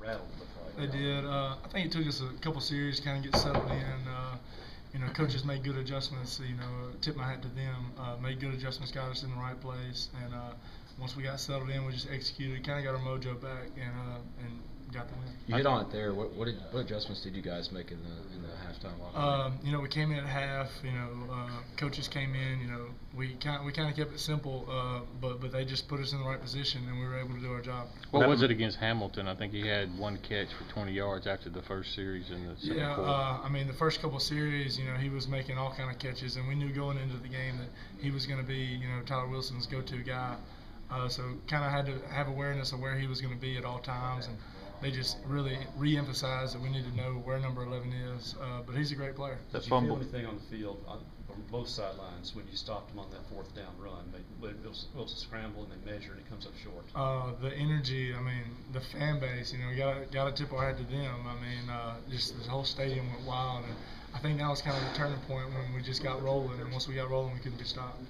rattled, it looked like. They did. Uh, I think it took us a couple series to kind of get settled in. Uh, you know, coaches made good adjustments. You know, tip my hat to them. Uh, made good adjustments, got us in the right place, and uh, once we got settled in, we just executed. Kind of got our mojo back, and uh, and got the win. You hit on it there. What what, did, what adjustments did you guys make in the in the halftime locker room? Um, you know, we came in at half. You know, uh, coaches came in. You know, we kind we kind of kept it simple, uh, but but they just put us in the right position, and we were able to do our job. What was it against Hamilton? I think he had one catch for 20 yards after the first series in the second Yeah, uh, I mean the first couple series, you know, he was making all kind of catches, and we knew going into the game that he was going to be, you know, Tyler Wilson's go-to guy. Uh, so kind of had to have awareness of where he was going to be at all times, and they just really re-emphasized that we need to know where number 11 is. Uh, but he's a great player. Did you feel anything on the field on, from both sidelines when you stopped him on that fourth down run? They, it was, it was a scramble and they measure and it comes up short. Uh, the energy, I mean, the fan base, you know, got got to tip our hat to them. I mean, uh, just the whole stadium went wild, and I think that was kind of the turning point when we just got rolling, and once we got rolling, we couldn't be stopped.